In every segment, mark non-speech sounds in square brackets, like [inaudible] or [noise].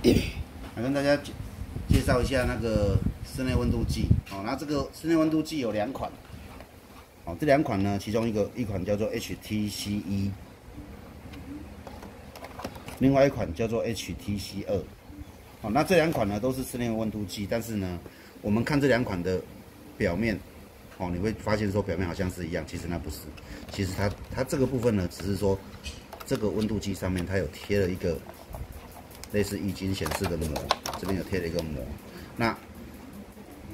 [coughs] 来跟大家介介绍一下那个室内温度计。好，那这个室内温度计有两款。好，这两款呢，其中一个一款叫做 HTC 一，另外一款叫做 HTC 二。好，那这两款呢都是室内温度计，但是呢，我们看这两款的表面，哦，你会发现说表面好像是一样，其实那不是。其实它它这个部分呢，只是说这个温度计上面它有贴了一个类似液晶显示的膜，这边有贴了一个膜。那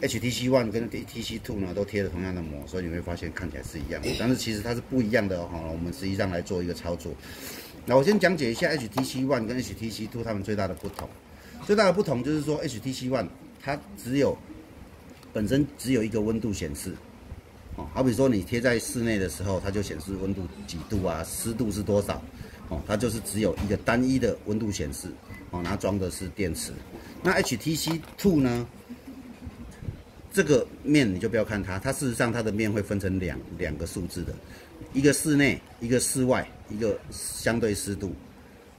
HTC One 跟 HTC Two 呢都贴了同样的膜，所以你会发现看起来是一样的，但是其实它是不一样的哦。我们实际上来做一个操作。那我先讲解一下 HTC One 跟 HTC Two 它们最大的不同。最大的不同就是说，HTC One 它只有本身只有一个温度显示，哦，好比说你贴在室内的时候，它就显示温度几度啊，湿度是多少，哦，它就是只有一个单一的温度显示，哦，然后装的是电池。那 HTC Two 呢，这个面你就不要看它，它事实上它的面会分成两两个数字的，一个室内，一个室外，一个相对湿度。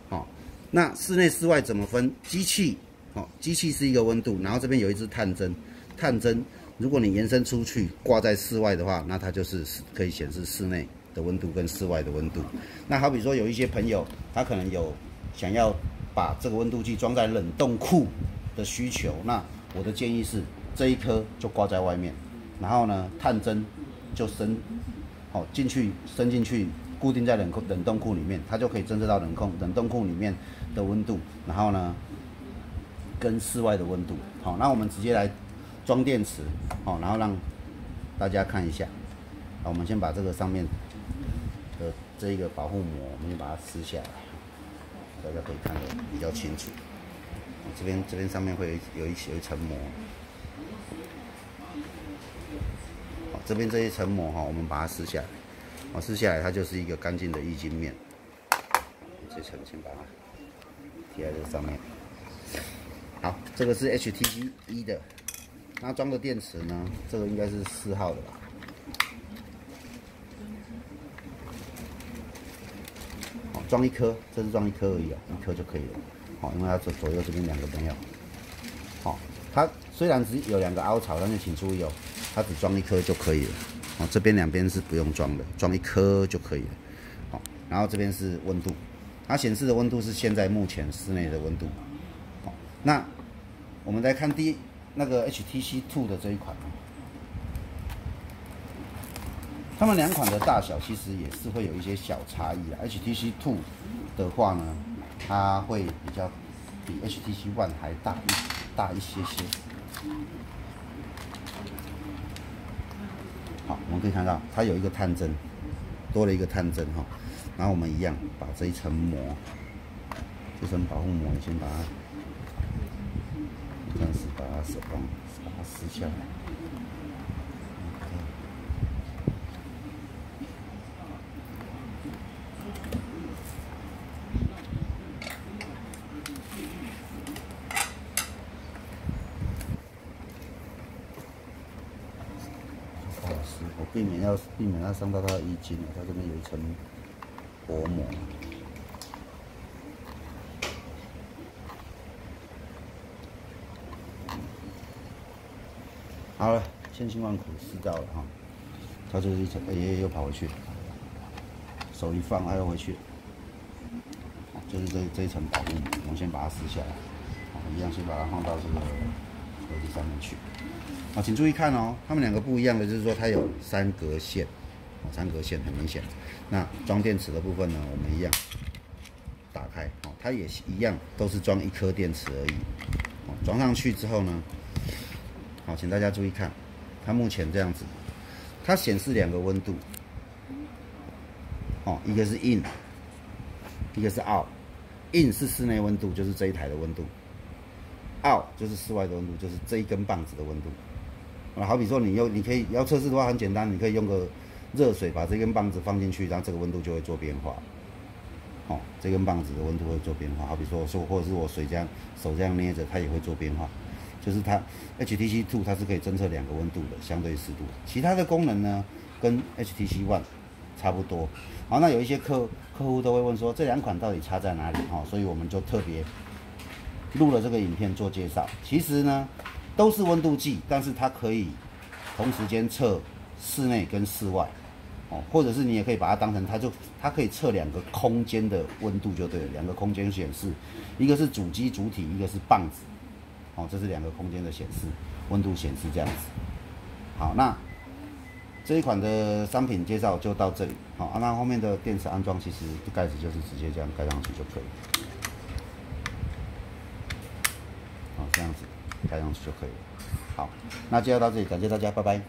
哦那室内室外怎么分？机器，哦，机器是一个温度，然后这边有一支探针，探针，如果你延伸出去挂在室外的话，那它就是可以显示室内的温度跟室外的温度。那好比说有一些朋友，他可能有想要把这个温度计装在冷冻库的需求，那我的建议是这一颗就挂在外面，然后呢，探针就伸，好进去伸进去。固定在冷库冷冻库里面，它就可以侦测到冷控冷冻库里面的温度，然后呢，跟室外的温度。好，那我们直接来装电池，好，然后让大家看一下。好，我们先把这个上面这一个保护膜，我们就把它撕下来，大家可以看得比较清楚。这边这边上面会有一有一层膜。好，这边这一层膜哈，我们把它撕下来。哦，撕下来它就是一个干净的液晶面，这层先把它贴在这上面。好，这个是 HTC 一的，那装的电池呢？这个应该是四号的吧？好，装一颗，这是装一颗而已啊，一颗就可以了。好，因为它左左右这边两个没有。好，它虽然只有两个凹槽，但是请注意哦，它只装一颗就可以了。哦，这边两边是不用装的，装一颗就可以了。好，然后这边是温度，它显示的温度是现在目前室内的温度。好，那我们再看第那个 HTC Two 的这一款，它们两款的大小其实也是会有一些小差异的。HTC Two 的话呢，它会比较比 HTC One 还大一大一些些。好，我们可以看到它有一个探针，多了一个探针哈。然后我们一样把这一层膜，这层保护膜先把它，暂时把它手帮把它撕下来。我避免要避免它伤到它的衣襟它这边有一层薄膜。好了，千辛万苦撕掉了哈，它就是一层，哎，又跑回去，手一放，它又回去，就是这这一层保护膜，我们先把它撕下来，一样先把它放到这个盒子上面去。好，请注意看哦，它们两个不一样的就是说它有三格线，哦，三格线很明显。那装电池的部分呢，我们一样打开，哦，它也一样都是装一颗电池而已。哦，装上去之后呢，好，请大家注意看，它目前这样子，它显示两个温度，哦，一个是 in，一个是 out。in 是室内温度，就是这一台的温度；out 就是室外的温度，就是这一根棒子的温度。啊，好比说你用，你可以要测试的话很简单，你可以用个热水把这根棒子放进去，然后这个温度就会做变化。哦，这根棒子的温度会做变化。好比说说，或者是我水这样手这样捏着，它也会做变化。就是它 HTC Two 它是可以侦测两个温度的相对湿度。其他的功能呢，跟 HTC One 差不多。好，那有一些客客户都会问说，这两款到底差在哪里？哈，所以我们就特别录了这个影片做介绍。其实呢，都是温度计，但是它可以同时间测室内跟室外，哦，或者是你也可以把它当成它就它可以测两个空间的温度就对了，两个空间显示，一个是主机主体，一个是棒子，哦，这是两个空间的显示温度显示这样子。好，那。这一款的商品介绍就到这里，好，那后面的电池安装其实盖子就是直接这样盖上去就可以，好，这样子盖上去就可以了。好，那介绍到这里，感谢大家，拜拜。